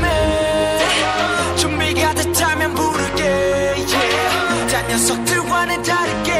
매 준비가 됐다면 부르게 yeah. 딴 녀석들과는 다르게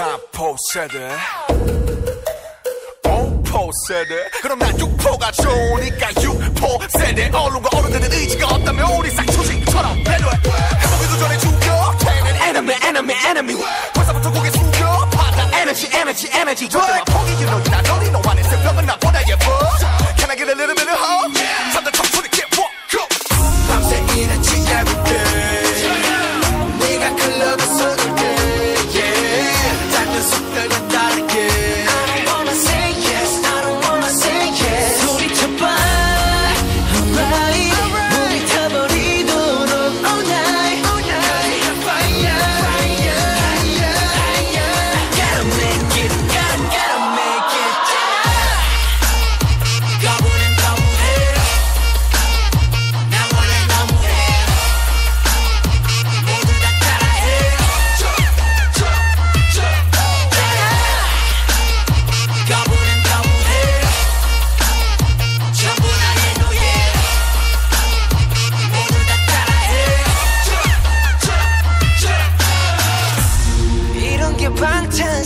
사포 세대. 오포 세대. 그럼 난 육포가 좋으니까 육포 세대. 어른과 어른들의 의지가 없다면 우리 싹초식처럼 배려해. 해보기도 전에 죽여 enemy enemy enemy. 벌써부터 고개 숙여. 받아 에너지 에너지 에너지 절대 포기 you know 너만의 새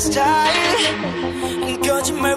this time. And 거짓말